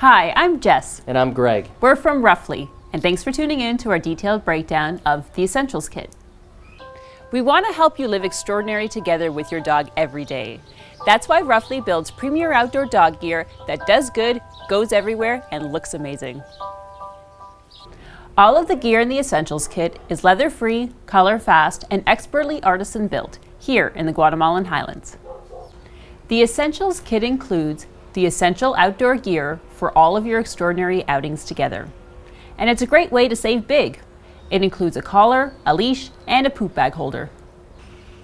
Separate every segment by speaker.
Speaker 1: Hi, I'm Jess.
Speaker 2: And I'm Greg.
Speaker 1: We're from Ruffly, and thanks for tuning in to our detailed breakdown of the Essentials Kit. We want to help you live extraordinary together with your dog every day. That's why Ruffly builds premier outdoor dog gear that does good, goes everywhere, and looks amazing. All of the gear in the Essentials Kit is leather free, color fast, and expertly artisan built here in the Guatemalan Highlands. The Essentials Kit includes the essential outdoor gear for all of your extraordinary outings together. And it's a great way to save big. It includes a collar, a leash, and a poop bag holder.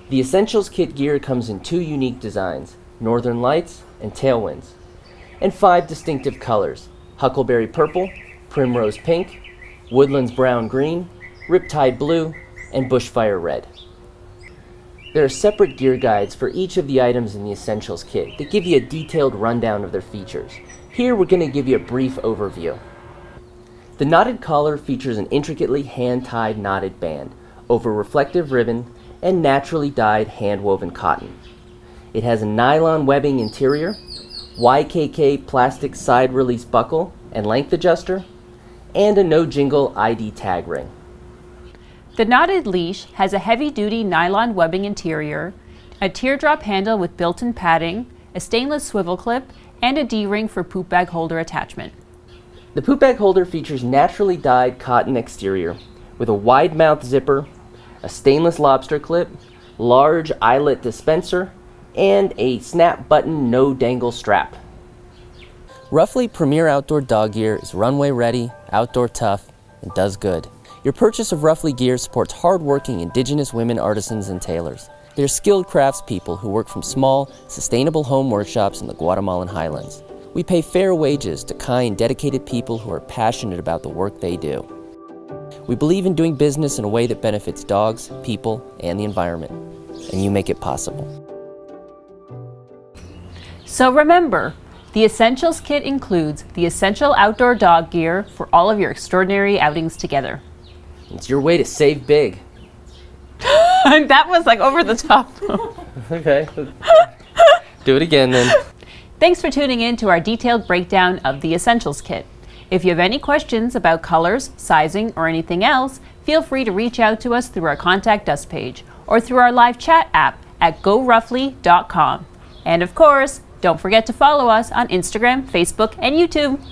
Speaker 2: The Essentials Kit gear comes in two unique designs, Northern Lights and Tailwinds, and five distinctive colors, Huckleberry Purple, Primrose Pink, Woodlands Brown Green, Riptide Blue, and Bushfire Red. There are separate gear guides for each of the items in the Essentials kit that give you a detailed rundown of their features. Here we're going to give you a brief overview. The knotted collar features an intricately hand-tied knotted band over reflective ribbon and naturally dyed hand-woven cotton. It has a nylon webbing interior, YKK plastic side release buckle and length adjuster, and a no jingle ID tag ring.
Speaker 1: The knotted leash has a heavy-duty nylon webbing interior, a teardrop handle with built-in padding, a stainless swivel clip, and a D-ring for poop bag holder attachment.
Speaker 2: The poop bag holder features naturally dyed cotton exterior with a wide mouth zipper, a stainless lobster clip, large eyelet dispenser, and a snap button no dangle strap. Ruffly Premier Outdoor Dog Gear is runway ready, outdoor tough, and does good. Your purchase of Ruffly gear supports hardworking Indigenous women artisans and tailors. They're skilled craftspeople who work from small, sustainable home workshops in the Guatemalan highlands. We pay fair wages to kind, dedicated people who are passionate about the work they do. We believe in doing business in a way that benefits dogs, people, and the environment, and you make it possible.
Speaker 1: So remember, the Essentials Kit includes the essential outdoor dog gear for all of your extraordinary outings together.
Speaker 2: It's your way to save big.
Speaker 1: that was like over the top.
Speaker 2: okay. Do it again then.
Speaker 1: Thanks for tuning in to our detailed breakdown of the Essentials Kit. If you have any questions about colors, sizing, or anything else, feel free to reach out to us through our Contact Us page or through our live chat app at goruffly.com. And of course, don't forget to follow us on Instagram, Facebook, and YouTube.